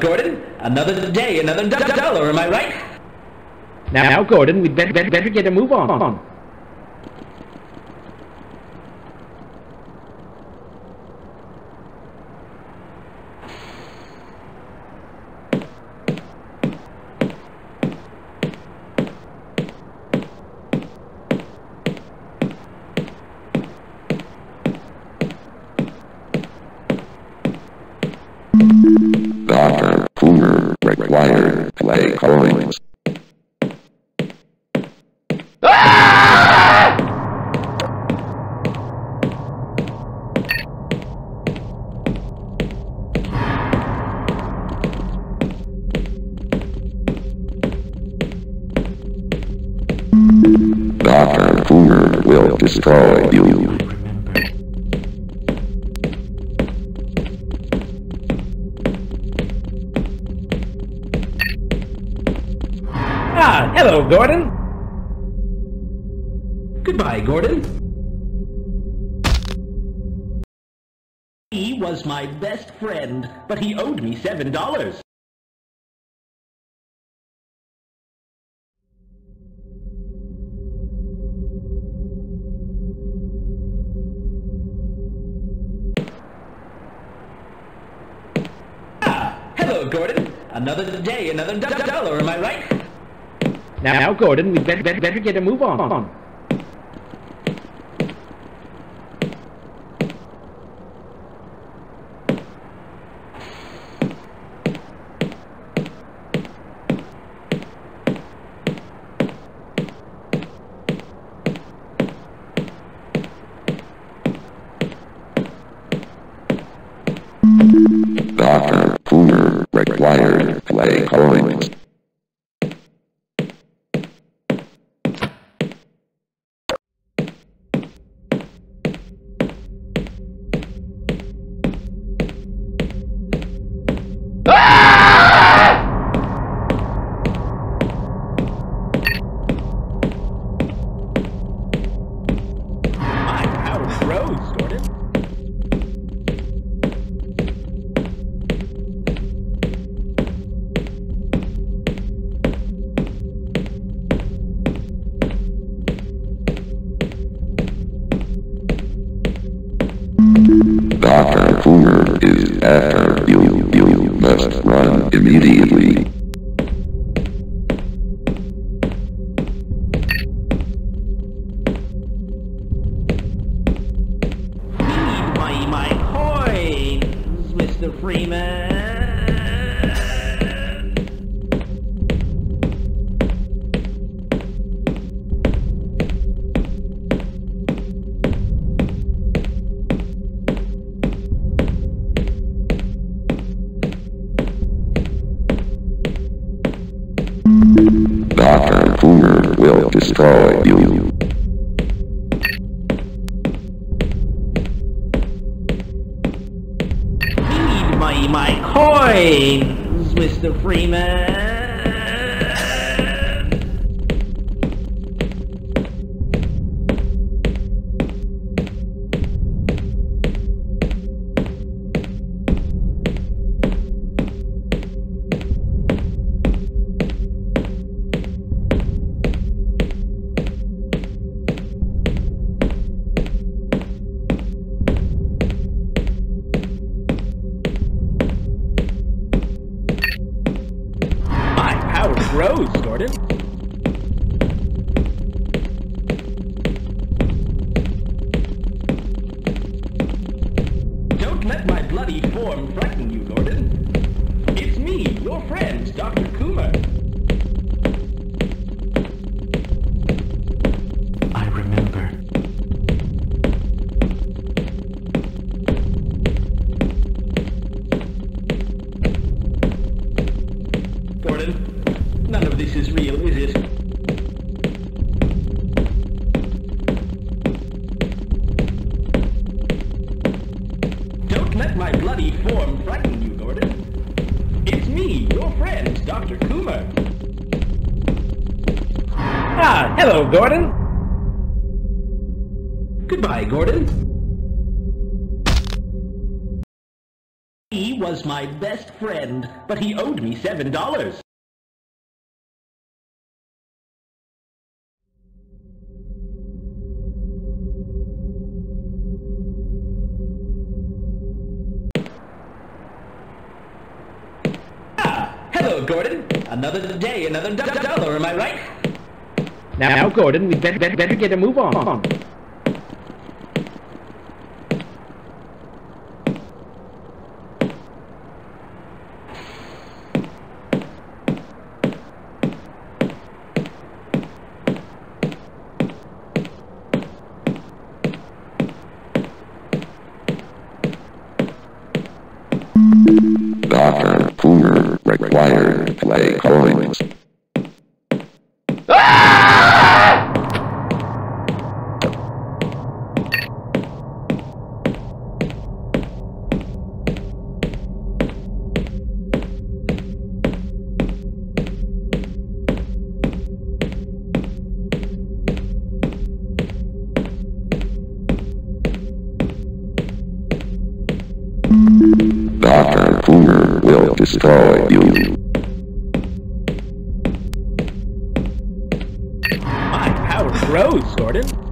Gordon. Another day, another do- dollar, am I right? Now, now Gordon, we'd better get a move on. Destroy you. Ah, hello, Gordon. Goodbye, Gordon. He was my best friend, but he owed me seven dollars. Another day, another do- dollar, am I right? Now, now Gordon, we'd better, better, better get a move on. My, my coins, Mr. Freeman. Rose, Gordon. Gordon. Goodbye, Gordon. He was my best friend, but he owed me seven dollars. Ah, hello, Gordon. Another day, another do- dollar, am I right? Now, now Gordon, we'd better, better, better get a move on. Dr. Coomer required play coins. Coomer will destroy you. My power grows, Gordon.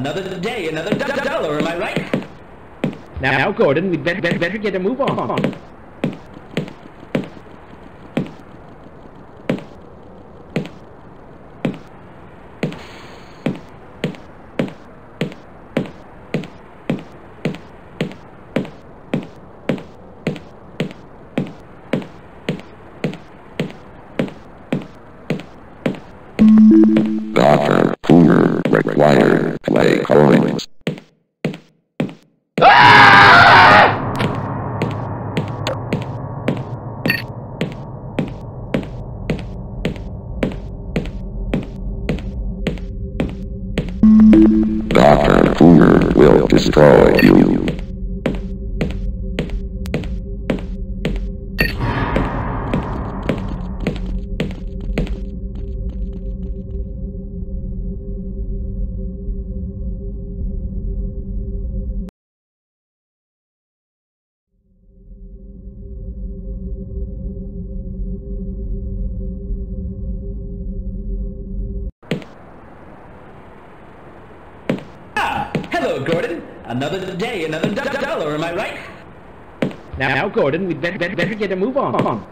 Another day, another do- dollar, am I right? Now, now Gordon, we'd better, better, better get a move on. Another day, another do- dollar, am I right? Now, now Gordon, we'd better, better, better get a move on.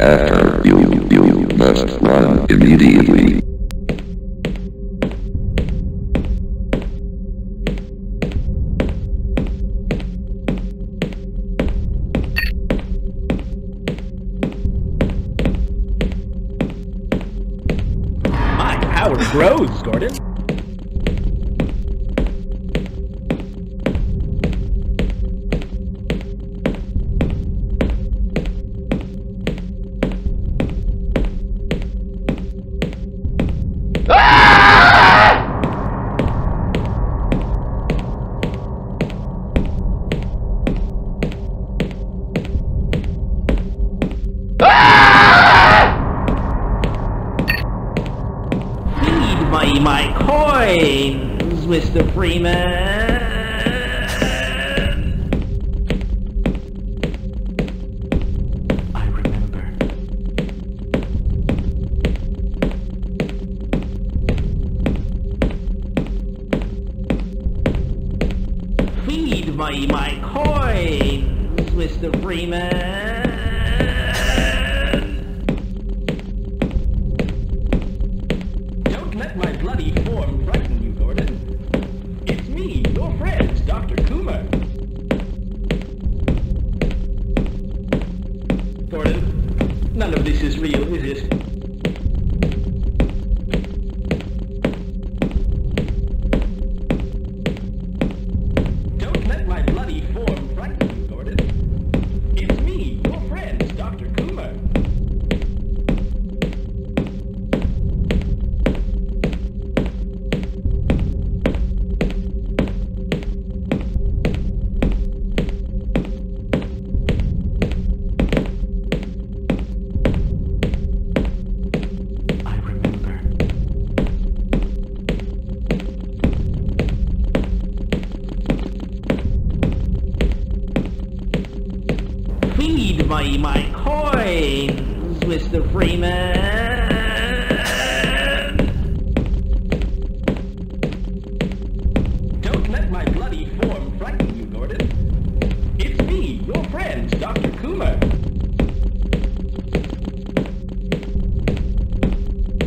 uh, Don't let my bloody form frighten you, Gordon. It's me, your friend, Dr. Coomer.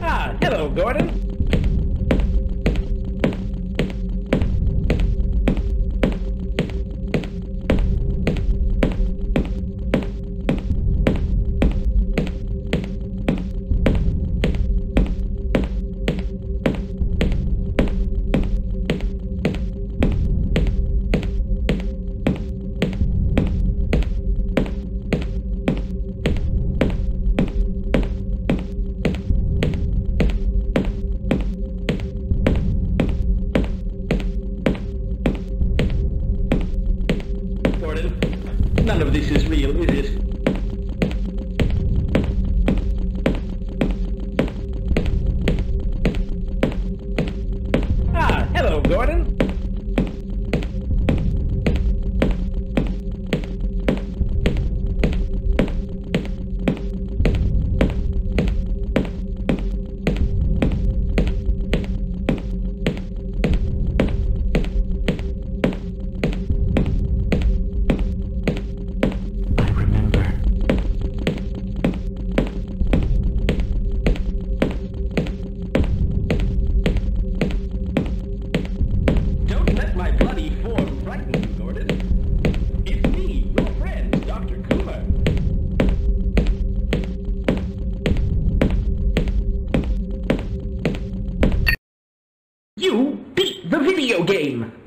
Ah, hello, Gordon. None of this is real, is it? video game.